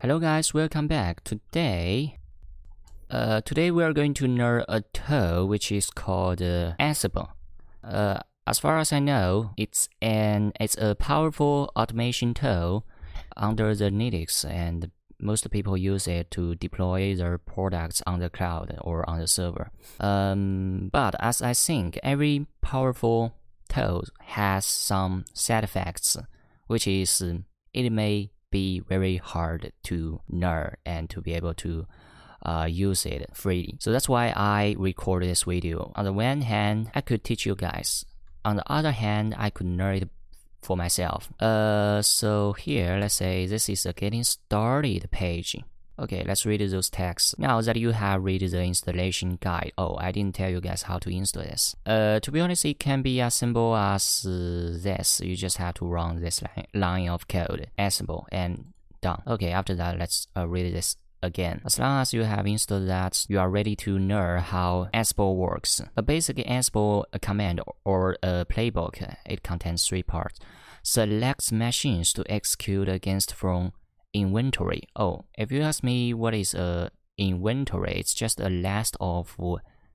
Hello guys, welcome back. Today, uh, today we are going to learn a tool which is called uh, Ansible. Uh, as far as I know, it's an it's a powerful automation tool under the Linux, and most people use it to deploy their products on the cloud or on the server. Um, but as I think, every powerful tool has some side effects, which is it may be very hard to learn and to be able to uh, use it freely. So that's why I record this video. On the one hand, I could teach you guys. On the other hand, I could learn it for myself. Uh, so here, let's say this is a getting started page. Okay, let's read those texts. Now that you have read the installation guide, oh, I didn't tell you guys how to install this. Uh, to be honest, it can be as simple as uh, this. You just have to run this line, line of code, Ansible, and done. Okay, after that, let's uh, read this again. As long as you have installed that, you are ready to learn how Ansible works. A basic Ansible command or a playbook, it contains three parts. Select machines to execute against from inventory. Oh, if you ask me what is a inventory, it's just a list of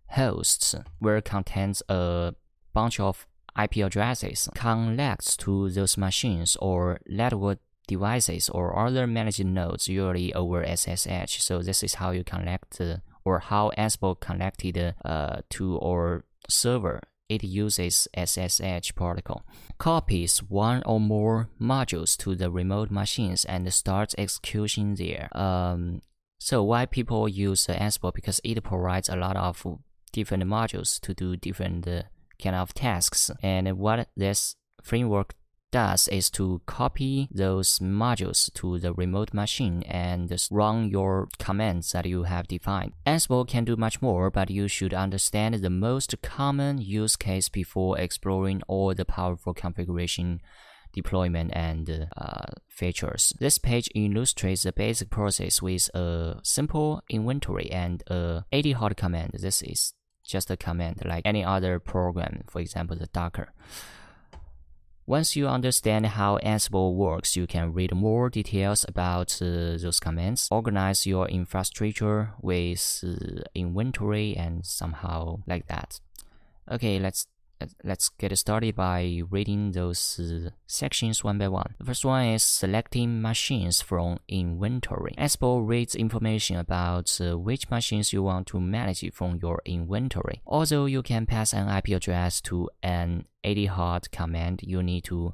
hosts where contains a bunch of IP addresses connects to those machines or network devices or other managed nodes usually over SSH. So this is how you connect uh, or how Ansible connected uh, to our server. It uses SSH protocol. Copies one or more modules to the remote machines and starts execution there. Um, so why people use uh, Ansible? Because it provides a lot of different modules to do different uh, kind of tasks. And what this framework does is to copy those modules to the remote machine and run your commands that you have defined. Ansible can do much more, but you should understand the most common use case before exploring all the powerful configuration deployment and uh, features. This page illustrates the basic process with a simple inventory and a ad hoc command. This is just a command like any other program, for example, the Docker. Once you understand how Ansible works, you can read more details about uh, those commands, organize your infrastructure with uh, inventory and somehow like that. Okay, let's let's get started by reading those uh, sections one by one. The first one is selecting machines from inventory. Expo reads information about uh, which machines you want to manage from your inventory. Although you can pass an IP address to an ad hoc command, you need to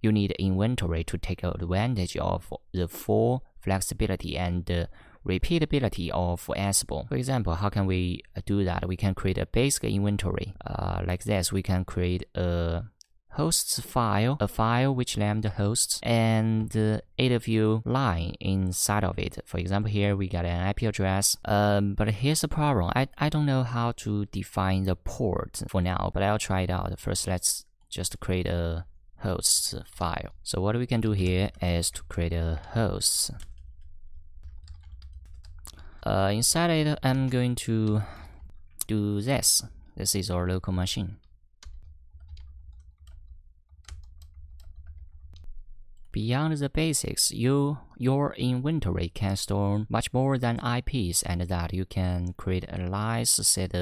you need inventory to take advantage of the full flexibility and uh, repeatability of Ansible. For example, how can we do that? We can create a basic inventory. Uh, like this, we can create a hosts file, a file which named hosts, and uh, AW line inside of it. For example, here we got an IP address. Um, but here's the problem. I, I don't know how to define the port for now, but I'll try it out. First, let's just create a hosts file. So what we can do here is to create a host uh, inside it, I'm going to do this. This is our local machine. Beyond the basics, you your inventory can store much more than IPs and that you can create a nice set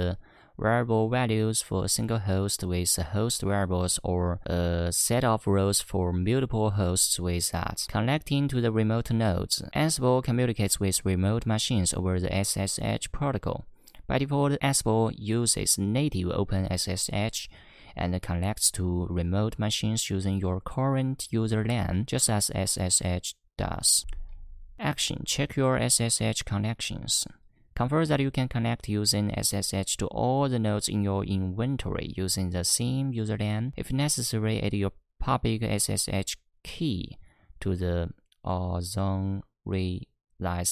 variable values for a single host with host variables or a set of rows for multiple hosts with that. Connecting to the remote nodes, Ansible communicates with remote machines over the SSH protocol. By default, Ansible uses native OpenSSH and connects to remote machines using your current user LAN, just as SSH does. Action Check your SSH connections. Confirm that you can connect using SSH to all the nodes in your inventory using the same user LAN. If necessary, add your public SSH key to the authorized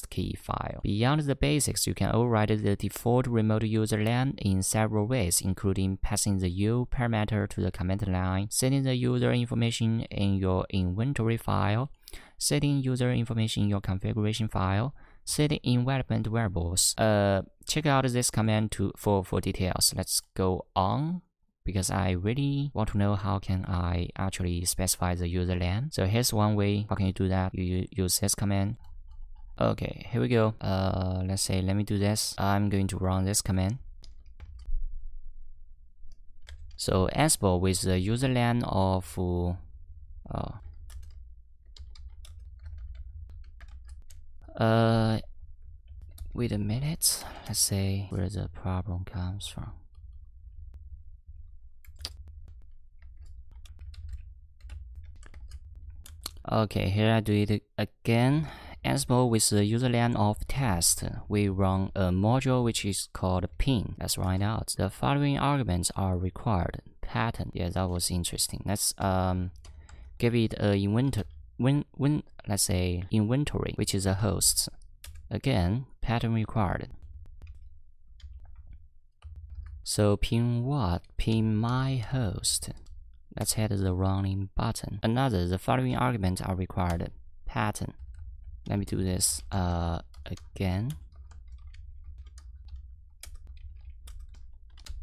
key file. Beyond the basics, you can override the default remote user LAN in several ways, including passing the U parameter to the command line, setting the user information in your inventory file, setting user information in your configuration file, setting environment variables. Uh, check out this command to for for details. Let's go on because I really want to know how can I actually specify the user LAN. So here's one way. How can you do that? You use this command. Okay, here we go. Uh, let's say, let me do this. I'm going to run this command. So Ansible with the user userland of uh, wait a minute. Let's say where the problem comes from. Okay, here I do it again. Ansible with the userland of test, we run a module which is called ping. Let's it out. The following arguments are required. Pattern. Yeah, that was interesting. Let's um give it a inventory. When when let's say inventory, which is a host. Again, pattern required. So ping what? Ping my host. Let's hit the running button. Another, the following arguments are required. Pattern. Let me do this uh, again.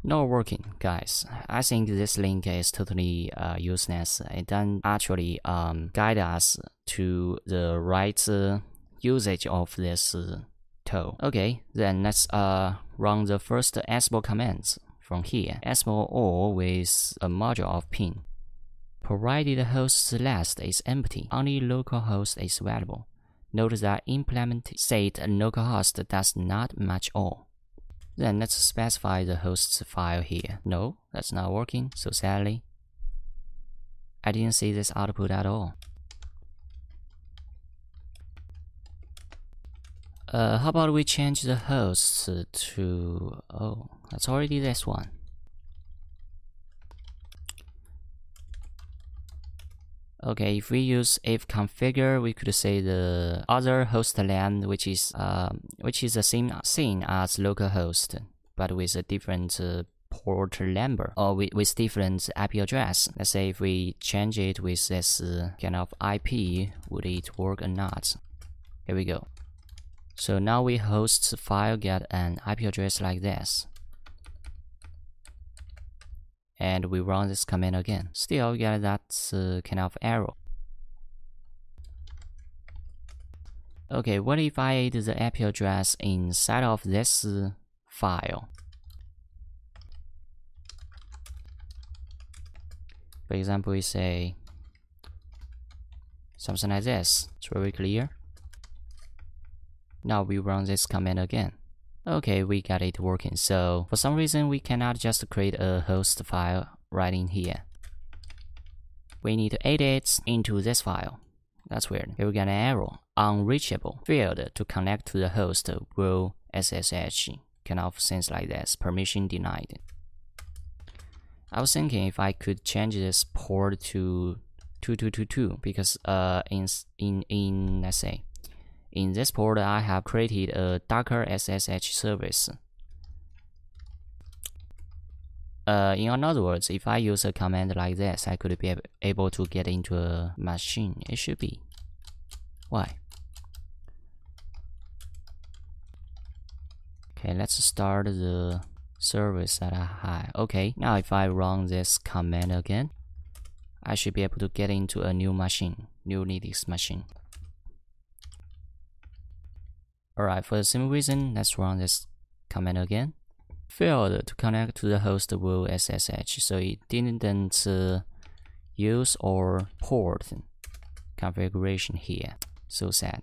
Not working, guys. I think this link is totally uh, useless. It doesn't actually um, guide us to the right uh, usage of this uh, tool. Okay, then let's uh, run the first Ansible commands from here. Ansible all with a module of ping. Provided host list is empty, only localhost is available. Note that implement state localhost does not match all. Then let's specify the host's file here. No, that's not working, so sadly. I didn't see this output at all. Uh, how about we change the host to... Oh, that's already this one. Okay, if we use if configure, we could say the other host land, which is um, which is the same thing as localhost, but with a different uh, port number or with, with different IP address. Let's say if we change it with this uh, kind of IP, would it work or not? Here we go. So now we host file get an IP address like this and we run this command again. Still get that uh, kind of error. Okay, what if I add the IP address inside of this uh, file? For example, we say something like this. It's very clear. Now we run this command again. Okay, we got it working. So for some reason, we cannot just create a host file right in here. We need to add it into this file. That's weird. Here we get an error. Unreachable. Failed to connect to the host will SSH. Kind of things like this. Permission denied. I was thinking if I could change this port to 2222 because uh in in in let's say in this port, I have created a Docker SSH service. Uh, in other words, if I use a command like this, I could be able to get into a machine. It should be. Why? Okay, let's start the service that I have. Okay, now if I run this command again, I should be able to get into a new machine, new Linux machine. Alright, for the same reason, let's run this command again. Failed to connect to the host will SSH, so it didn't uh, use or port configuration here. So sad.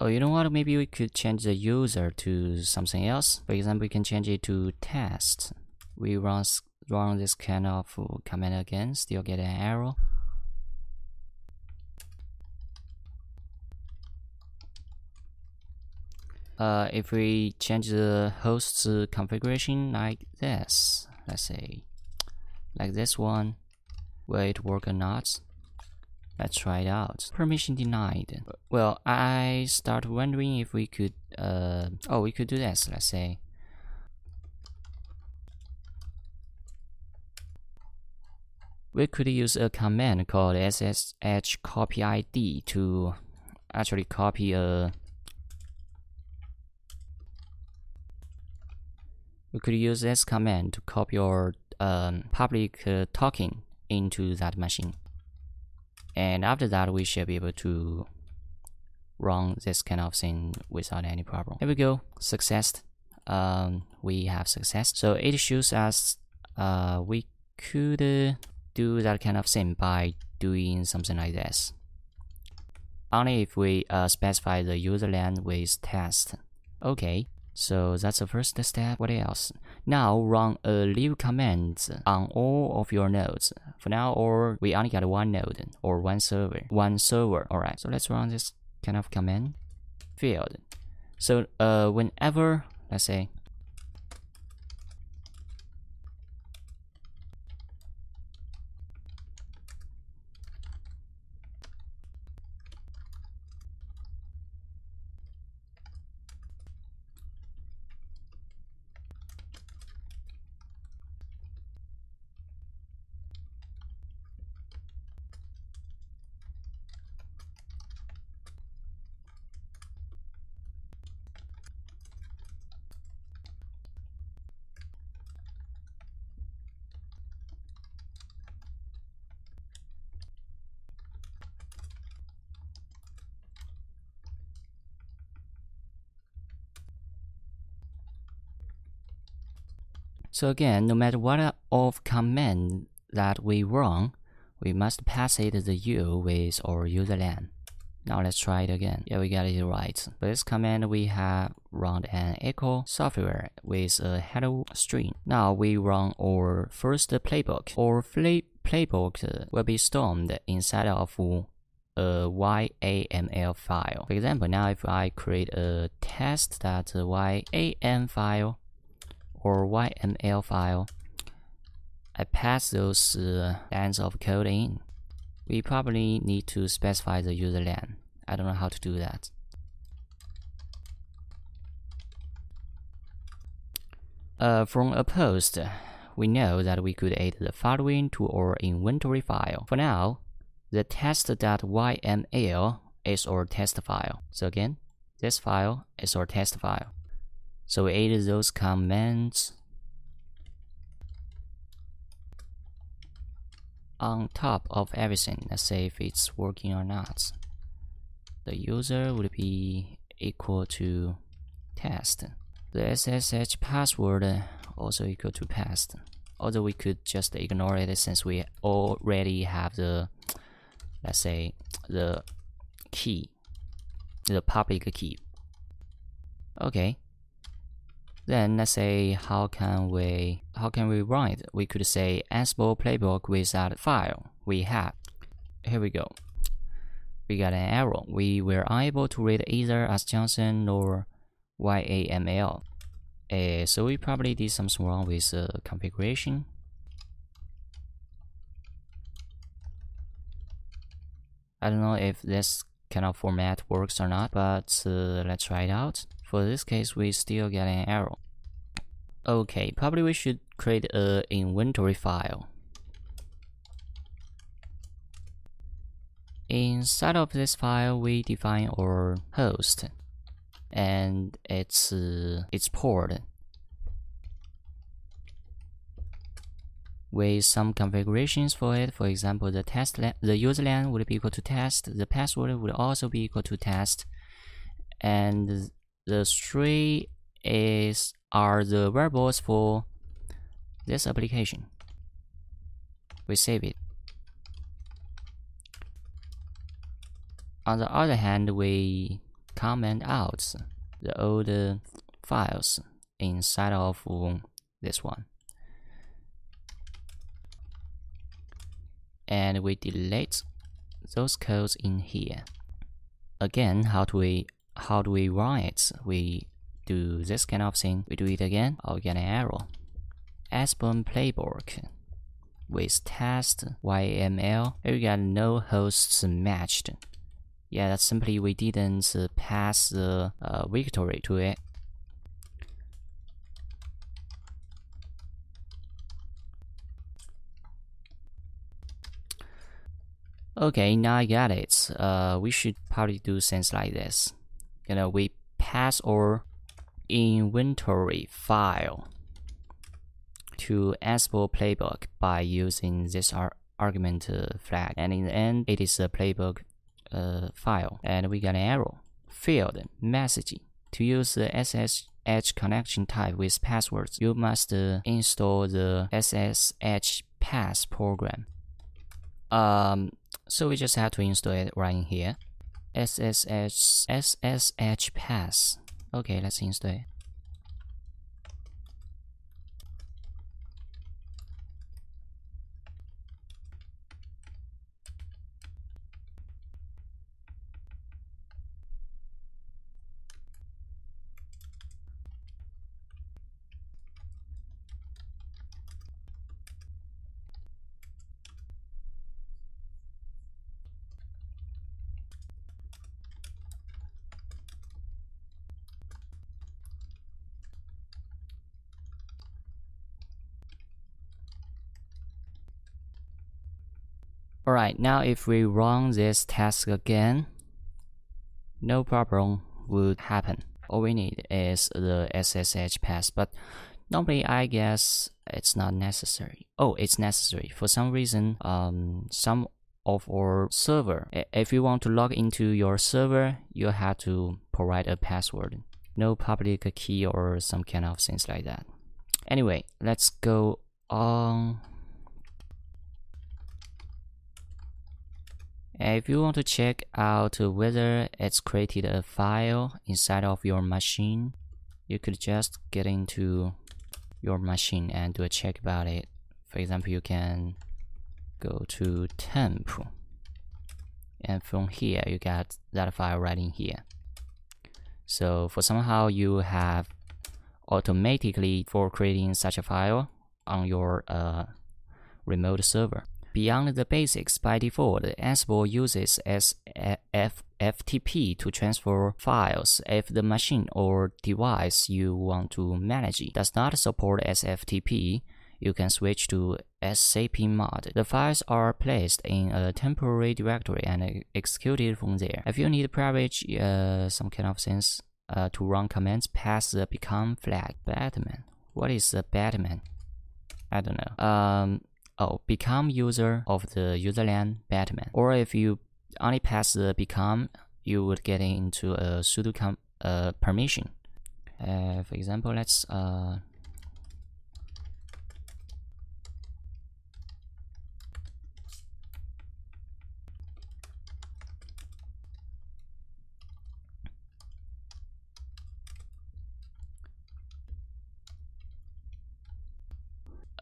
Oh, you know what? Maybe we could change the user to something else. For example, we can change it to test. We run, run this kind of command again, still get an error. Uh, if we change the host's configuration like this, let's say, like this one, will it work or not? Let's try it out. Permission denied. Well, I start wondering if we could, uh, oh, we could do this, let's say. We could use a command called ssh copy id to actually copy a we could use this command to copy your um, public uh, token into that machine. And after that, we should be able to run this kind of thing without any problem. Here we go, success. Um, we have success. So it shows us uh, we could uh, do that kind of thing by doing something like this. Only if we uh, specify the userland with test. Okay, so that's the first step. What else? Now run a leave command on all of your nodes. For now, or we only got one node or one server. One server. Alright, so let's run this kind of command. Field. So uh, whenever, let's say, So again, no matter what of command that we run, we must pass it the U with our userland. Now let's try it again. Yeah, we got it right. For this command, we have run an echo software with a hello string. Now we run our first playbook. Our playbook will be stormed inside of a YAML file. For example, now if I create a test.yam file, or YML file, I pass those uh, lines of code in. We probably need to specify the user userland. I don't know how to do that. Uh, from a post, we know that we could add the following to our inventory file. For now, the test.yml is our test file. So again, this file is our test file. So we added those commands on top of everything. Let's say if it's working or not. The user would be equal to test. The SSH password also equal to test. Although we could just ignore it since we already have the, let's say, the key, the public key. Okay, then let's say how can we how can we it? We could say Ansible playbook without file we have. Here we go. We got an error. We were unable to read either as JSON or YAML. Uh, so we probably did something wrong with the uh, configuration. I don't know if this kind of format works or not, but uh, let's try it out. For this case, we still get an error. Okay, probably we should create a inventory file. Inside of this file, we define our host and its uh, its port with some configurations for it. For example, the test the userland would be equal to test, the password would also be equal to test, and the three is are the variables for this application. We save it. On the other hand, we comment out the old files inside of this one. And we delete those codes in here. Again, how do we how do we run it? We do this kind of thing. We do it again, I'll get an error. Ansible playbook with test YML. Here we got no hosts matched. Yeah, that's simply we didn't pass the uh, victory to it. Okay, now I got it. Uh, we should probably do things like this you know, we pass our inventory file to Ansible playbook by using this ar argument uh, flag, and in the end, it is a playbook uh, file, and we get an error. Failed messaging. To use the SSH connection type with passwords, you must uh, install the SSH pass program. Um, so we just have to install it right in here. SSH SSH pass. Okay, let's install it. Alright, now if we run this task again, no problem would happen. All we need is the SSH pass, but normally I guess it's not necessary. Oh, it's necessary. For some reason, um, some of our server, if you want to log into your server, you have to provide a password. No public key or some kind of things like that. Anyway, let's go on If you want to check out whether it's created a file inside of your machine, you could just get into your machine and do a check about it. For example, you can go to temp and from here you get that file right in here. So for somehow you have automatically for creating such a file on your uh, remote server. Beyond the basics, by default, Ansible uses SFTP to transfer files. If the machine or device you want to manage does not support SFTP, you can switch to SCP-mod. The files are placed in a temporary directory and executed from there. If you need private uh, some kind of sense uh, to run commands, pass the become flag. Batman. What is the Batman? I don't know. Um, oh, become user of the userland Batman. Or if you only pass the become, you would get into a sudo uh, permission. Uh, for example, let's uh,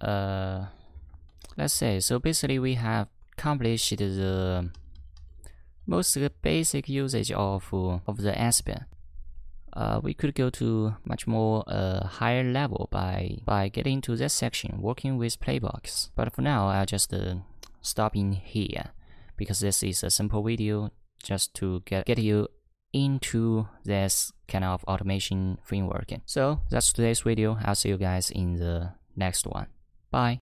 uh let's say so basically we have accomplished the most basic usage of of the Ansible. Uh, we could go to much more uh, higher level by by getting to this section working with playbooks. But for now I'll just uh, stop in here because this is a simple video just to get get you into this kind of automation framework. So that's today's video. I'll see you guys in the next one. Bye